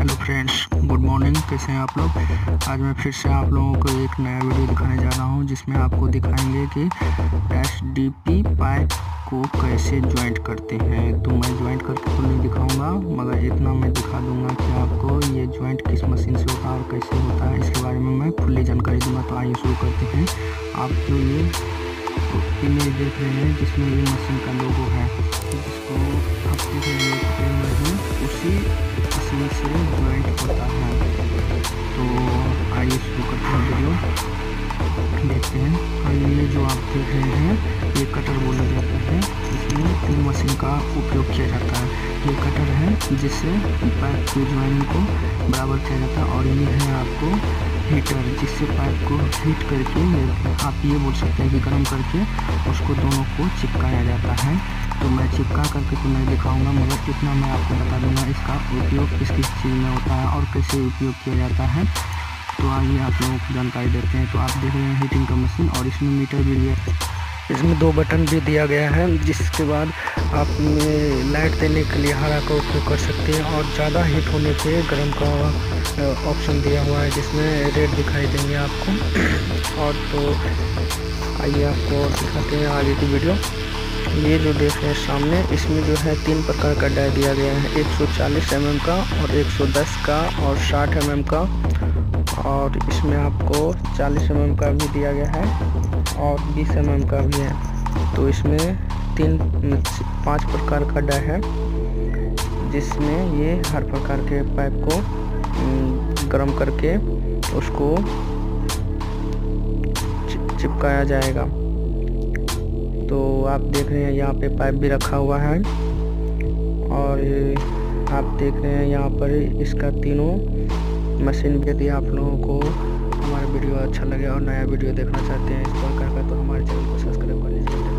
Hello friends, good morning, कैसे हैं आप लोग? आज मैं फिर से आप लोगों को एक नया वीडियो दिखाने जा रहा हूँ, जिसमें आपको दिखाएँगे कि एस डी पी पाइप को कैसे ज्वाइंट करते हैं। तो मैं ज्वाइंट करके तो नहीं दिखाऊँगा, मगर इतना मैं दिखा दूँगा कि आपको ये ज्वाइंट किस मशीन से होता है और कैसे होता है। इसके बारे में मैं फुल्ली जानकारी दूँगा तो आइए शुरू करते हैं। आप जो ये इमेज देख रहे हैं, जिसमें ये मशीन का लोगो है, जिसको आप देख रहे हैं मशीन से ज्वाइंट होता है। तो आइए शुरू करते हैं वीडियो। देखते हैं। और ये जो आप देख रहे हैं, ये कटर बोला जाता है। इसमें तीन मशीन का उपयोग किया जाता है। ये कटर है, जिससे पाइप की ज्वाइनिंग को बराबर किया जाता है और ये है आपको हीटर, जिससे पाइप को हीट करके, आप ये बोल सकते हैं कि गर्म करके उसको दोनों को चिपकाया जाता है। तो मैं चिपका करके तो नहीं दिखाऊँगा, मगर कितना मैं आपको बता दूँगा, इसका उपयोग किस किस चीज़ में होता है और कैसे उपयोग किया जाता है। तो आइए आप लोगों को जानकारी देते हैं। तो आप देख रहे हैं हीटिंग का मशीन और इसमें मीटर भी लिया इसमें दो बटन भी दिया गया है, जिसके बाद आप लाइट देने के लिए हरा का उपयोग कर सकते हैं और ज़्यादा हीट होने पे गर्म का ऑप्शन दिया हुआ है, जिसमें रेड दिखाई देंगे आपको। और तो आइए आपको दिखाते हैं आगे की वीडियो ये जो रहे हैं सामने, इसमें जो है तीन प्रकार का डाई दिया गया है। 140 एम mm का और 110 का और 60 एम mm का। और इसमें आपको 40 एम mm का भी दिया गया है और 20 एम mm का भी है। तो इसमें तीन, पाँच प्रकार का डाई है, जिसमें ये हर प्रकार के पाइप को गर्म करके उसको चिपकाया जाएगा। तो आप देख रहे हैं यहाँ पे पाइप भी रखा हुआ है। और आप देख रहे हैं यहाँ पर इसका तीनों मशीन भी यदि आप लोगों को हमारा वीडियो अच्छा लगे और नया वीडियो देखना चाहते हैं, इस प्रकार का तो हमारे चैनल को सब्सक्राइब कर लीजिए।